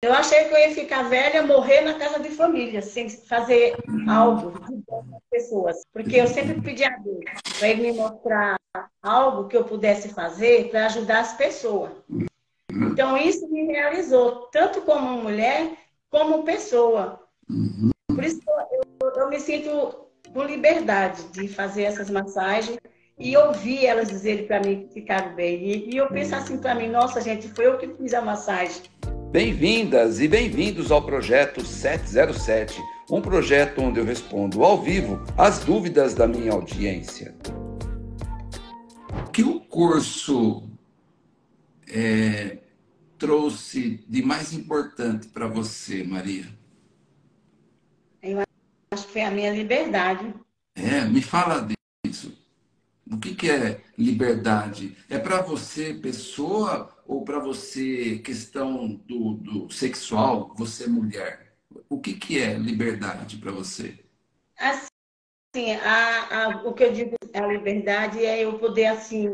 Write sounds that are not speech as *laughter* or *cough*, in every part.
Eu achei que eu ia ficar velha, morrer na casa de família, sem fazer algo de bom para as pessoas. Porque eu sempre pedi a Deus para ele me mostrar algo que eu pudesse fazer para ajudar as pessoas. Então, isso me realizou, tanto como mulher, como pessoa. Por isso, eu, eu me sinto com liberdade de fazer essas massagens e ouvir elas dizerem para mim que ficaram bem. E, e eu penso assim para mim, nossa, gente, foi eu que fiz a massagem. Bem-vindas e bem-vindos ao projeto 707, um projeto onde eu respondo ao vivo as dúvidas da minha audiência. O que o curso é, trouxe de mais importante para você, Maria? Eu acho que foi a minha liberdade. É, me fala disso. O que, que é liberdade? É para você, pessoa, ou para você, questão do, do sexual, você mulher? O que, que é liberdade para você? Assim, a, a, o que eu digo a liberdade é eu poder, assim,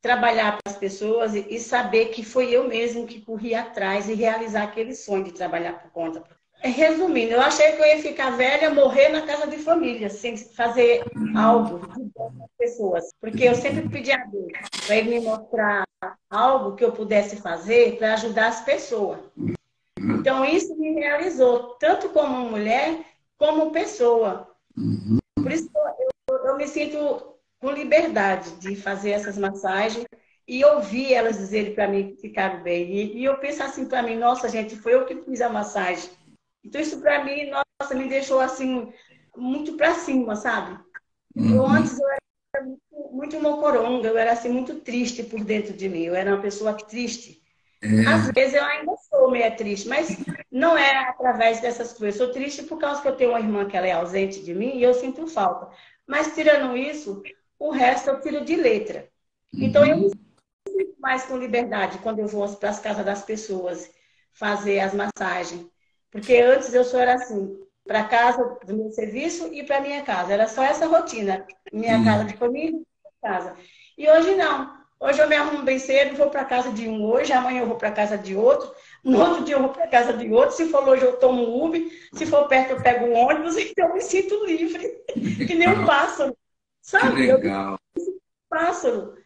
trabalhar para as pessoas e, e saber que foi eu mesmo que corri atrás e realizar aquele sonho de trabalhar por conta Resumindo, eu achei que eu ia ficar velha, morrer na casa de família, sem fazer algo para as pessoas. Porque eu sempre pedi a Deus para ele me mostrar algo que eu pudesse fazer para ajudar as pessoas. Então, isso me realizou, tanto como mulher, como pessoa. Por isso, eu, eu me sinto com liberdade de fazer essas massagens e ouvir elas dizerem para mim que ficaram bem. E, e eu penso assim para mim, nossa, gente, foi eu que fiz a massagem. Então, isso para mim, nossa, me deixou assim, muito para cima, sabe? Uhum. Eu antes eu era muito, muito mocoronga, eu era assim, muito triste por dentro de mim. Eu era uma pessoa triste. É. Às vezes eu ainda sou meio triste, mas não é através dessas coisas. Eu sou triste por causa que eu tenho uma irmã que ela é ausente de mim e eu sinto falta. Mas tirando isso, o resto eu tiro de letra. Então eu me sinto mais com liberdade quando eu vou para as casas das pessoas fazer as massagens. Porque antes eu só era assim, para casa do meu serviço e para minha casa. Era só essa rotina. Minha hum. casa de família e casa. E hoje não. Hoje eu me arrumo bem cedo, vou para casa de um hoje, amanhã eu vou para casa de outro, no outro dia eu vou para casa de outro. Se for longe, eu tomo um Uber, se for perto, eu pego um ônibus, *laughs* então eu me sinto livre, que nem um pássaro. Sabe? Que legal. Eu pássaro.